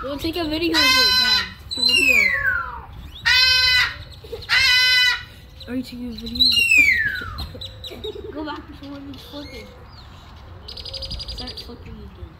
Go take a video of it, Dad. A video. Are you taking a video? Go back when it's flipping. Start flipping again.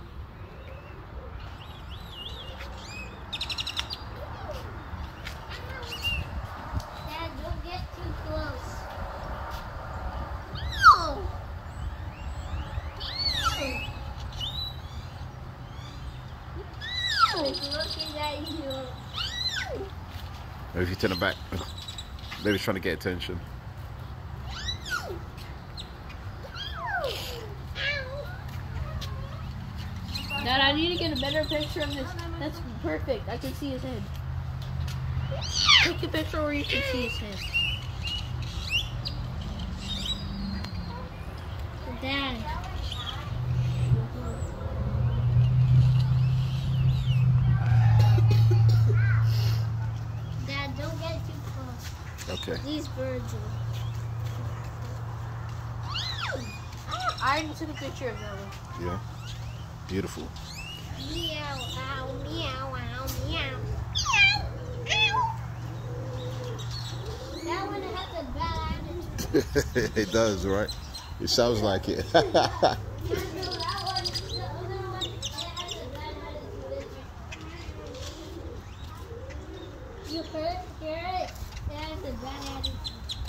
Maybe if you turn it back. Baby's trying to get attention. Dad, I need to get a better picture of this. That's perfect. I can see his head. Take a picture where you can see his head. Dad. Dad, Okay. These birds are. I already took a picture of that one. Yeah. Beautiful. Meow, ow, meow, ow, meow. That one has a bad attitude. it does, right? It sounds like it. No, no, that one, the other one, it has a bad attitude. You heard, hear it? Has a bad attitude.